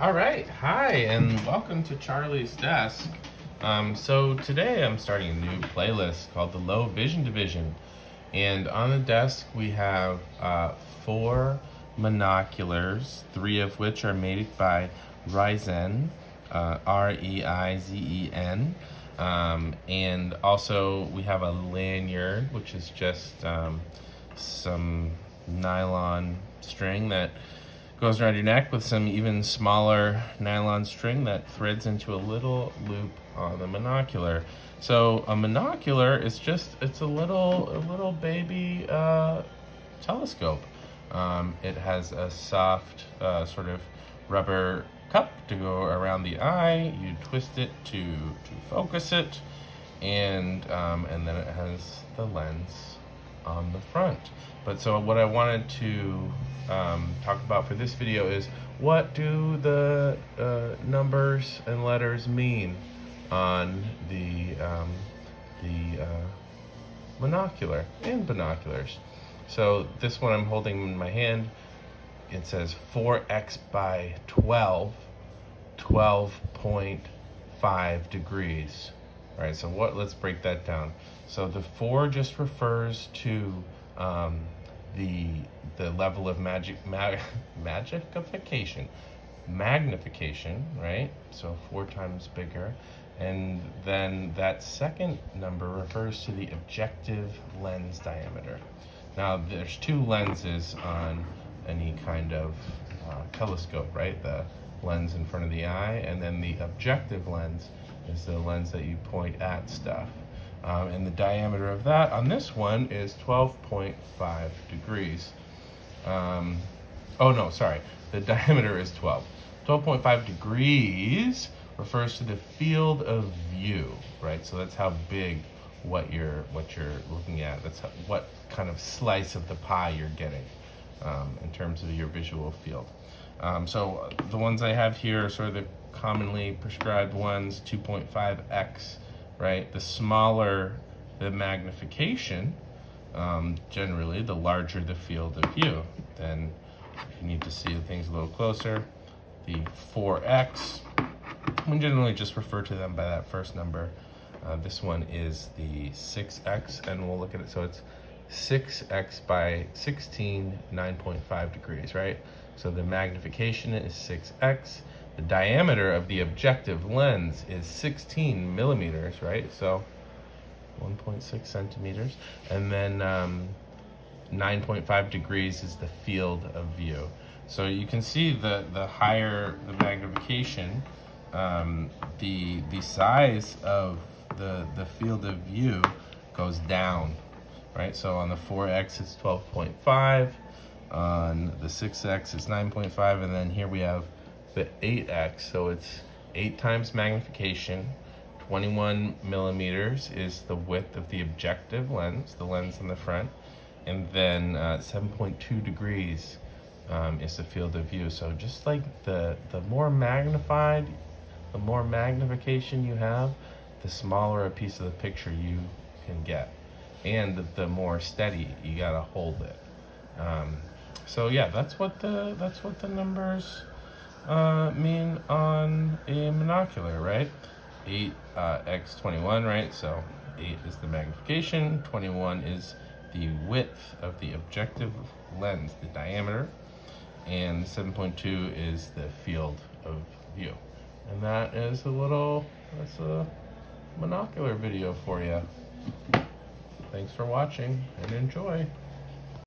All right, hi, and welcome to Charlie's Desk. Um, so today I'm starting a new playlist called the Low Vision Division, and on the desk we have uh, four monoculars, three of which are made by Reizen, uh, R-E-I-Z-E-N, um, and also we have a lanyard, which is just um, some nylon string that goes around your neck with some even smaller nylon string that threads into a little loop on the monocular. So a monocular is just, it's a little, a little baby uh, telescope. Um, it has a soft uh, sort of rubber cup to go around the eye. You twist it to, to focus it and, um, and then it has the lens on the front. But so what I wanted to um, talk about for this video is what do the uh, numbers and letters mean on the um, the uh, monocular and binoculars. So this one I'm holding in my hand, it says 4x by 12, 12.5 degrees. All right, so what? Let's break that down. So the four just refers to um, the the level of magic mag, magicification magnification right so four times bigger and then that second number refers to the objective lens diameter now there's two lenses on any kind of uh, telescope right the lens in front of the eye and then the objective lens is the lens that you point at stuff um, and the diameter of that on this one is 12.5 degrees. Um, oh no, sorry, the diameter is 12. 12.5 degrees refers to the field of view, right? So that's how big what you're what you're looking at. That's how, what kind of slice of the pie you're getting um, in terms of your visual field. Um, so the ones I have here are sort of the commonly prescribed ones, 2.5x right? The smaller the magnification, um, generally, the larger the field of view. Then if you need to see things a little closer, the 4x, we generally just refer to them by that first number. Uh, this one is the 6x, and we'll look at it. So it's 6x by 16, 9.5 degrees, right? So the magnification is 6x, the diameter of the objective lens is 16 millimeters, right? So 1.6 centimeters. And then um, 9.5 um, degrees is the field of view. So you can see the, the higher the magnification, um, the, the size of the, the field of view goes down, right? So on the 4X, it's 12.5. On the 6X, it's 9.5. And then here we have the 8x, so it's 8 times magnification. 21 millimeters is the width of the objective lens, the lens in the front. And then uh, 7.2 degrees um, is the field of view. So just like the, the more magnified, the more magnification you have, the smaller a piece of the picture you can get. And the, more steady you gotta hold it. Um, so yeah, that's what the that's what the numbers uh, mean on a monocular, right? 8 uh, x 21, right? So 8 is the magnification, 21 is the width of the objective lens, the diameter, and 7.2 is the field of view. And that is a little, that's a monocular video for you. Thanks for watching and enjoy.